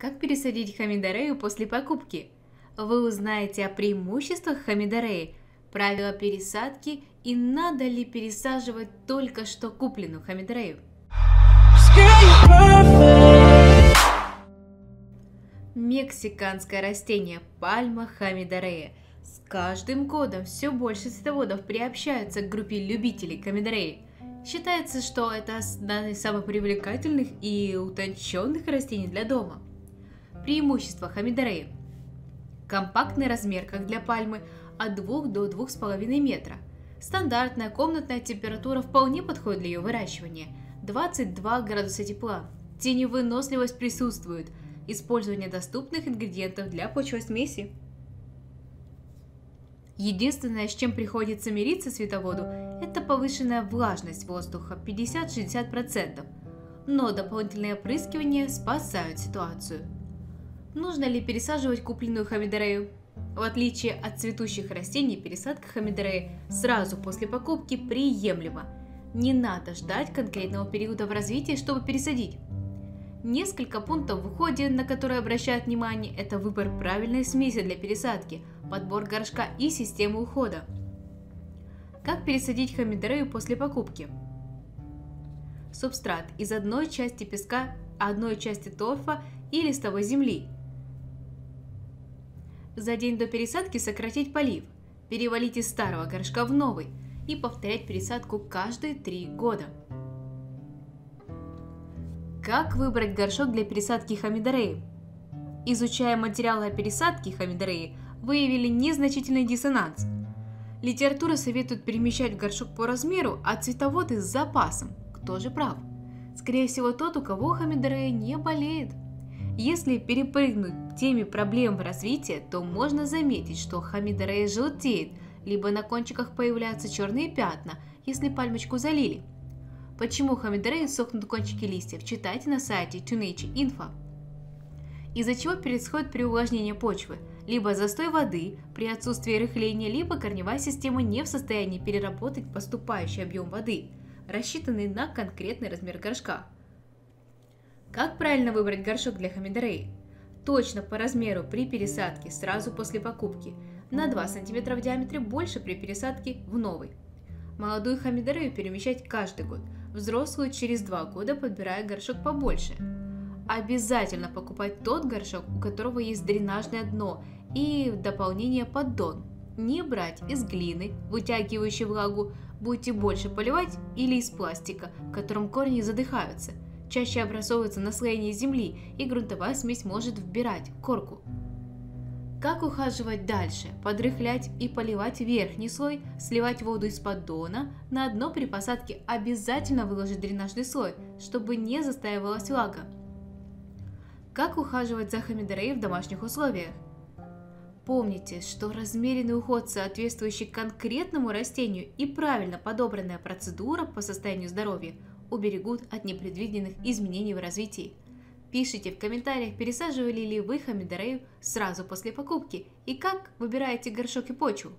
Как пересадить хамидорею после покупки? Вы узнаете о преимуществах хамидореи, правила пересадки и надо ли пересаживать только что купленную хамидорею. Мексиканское растение пальма хамидорея. С каждым годом все больше цветоводов приобщаются к группе любителей хамидореи. Считается, что это одна из самых привлекательных и утонченных растений для дома – Преимущества хамидореи. Компактный размер, как для пальмы, от 2 до 2,5 метра. Стандартная комнатная температура вполне подходит для ее выращивания. 22 градуса тепла. Теневыносливость присутствует. Использование доступных ингредиентов для почвой смеси. Единственное, с чем приходится мириться световоду, это повышенная влажность воздуха 50-60%, но дополнительные опрыскивания спасают ситуацию. Нужно ли пересаживать купленную хамидорею? В отличие от цветущих растений, пересадка хамидореи сразу после покупки приемлема. Не надо ждать конкретного периода в развитии, чтобы пересадить. Несколько пунктов в уходе, на которые обращают внимание, это выбор правильной смеси для пересадки, подбор горшка и системы ухода. Как пересадить хамидорею после покупки? Субстрат из одной части песка, одной части торфа и листовой земли – за день до пересадки сократить полив, перевалить из старого горшка в новый и повторять пересадку каждые три года. Как выбрать горшок для пересадки хамидореи? Изучая материалы о пересадке хамидореи, выявили незначительный диссонанс. Литература советует перемещать горшок по размеру, а цветоводы с запасом. Кто же прав? Скорее всего, тот, у кого хамидорея не болеет. Если перепрыгнуть к теме проблем развития, то можно заметить, что хамидорея желтеет, либо на кончиках появляются черные пятна, если пальмочку залили. Почему хамидореи сохнут кончики листьев, читайте на сайте Tunature Info. Из-за чего происходит переувлажнение почвы, либо застой воды при отсутствии рыхления, либо корневая система не в состоянии переработать поступающий объем воды, рассчитанный на конкретный размер горшка – как правильно выбрать горшок для хамидореи? Точно по размеру при пересадке сразу после покупки, на 2 см в диаметре больше при пересадке в новый. Молодую хамидорею перемещать каждый год, взрослую через 2 года подбирая горшок побольше. Обязательно покупать тот горшок, у которого есть дренажное дно и в дополнение поддон. Не брать из глины, вытягивающей влагу, будете больше поливать или из пластика, в котором корни задыхаются – чаще образовывается наслоение земли, и грунтовая смесь может вбирать корку. Как ухаживать дальше? Подрыхлять и поливать верхний слой, сливать воду из поддона. На дно при посадке обязательно выложить дренажный слой, чтобы не застаивалась влага. Как ухаживать за хамидореей в домашних условиях? Помните, что размеренный уход, соответствующий конкретному растению и правильно подобранная процедура по состоянию здоровья – уберегут от непредвиденных изменений в развитии. Пишите в комментариях, пересаживали ли вы хамидорею сразу после покупки и как выбираете горшок и почву.